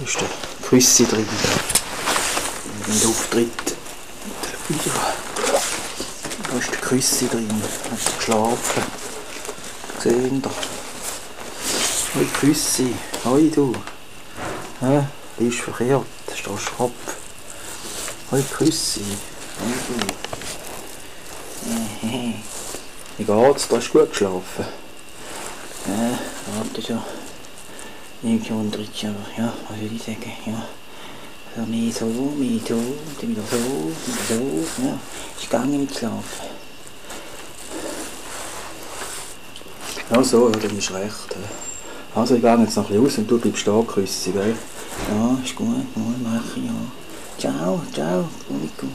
Da ist der Küssi drin. Im Auftritt. Ja. Da ist der Küssi drin. Hat geschlafen. Seht ihr? Hoi Küssi. Hoi du. Hä? Bist verkehrt. Stehst Kopf. Hoi Küssi. Hoi du. Wie geht's? Du hast gut geschlafen. Ja, warte schon. Irgendjemand tritt schon, ja, was soll ich sagen, ja. So, mehr so, mehr so, dann wieder so, wieder so, ja. Ist gegangen mit Schlafen. Ja, so, ja, dann ist recht. Ja. Also, ich gehe jetzt noch ein bisschen raus und du bleibst da, Küsse, gell? Ja, ist gut, gut, mach ich, ja. Ciao, ciao, Unico.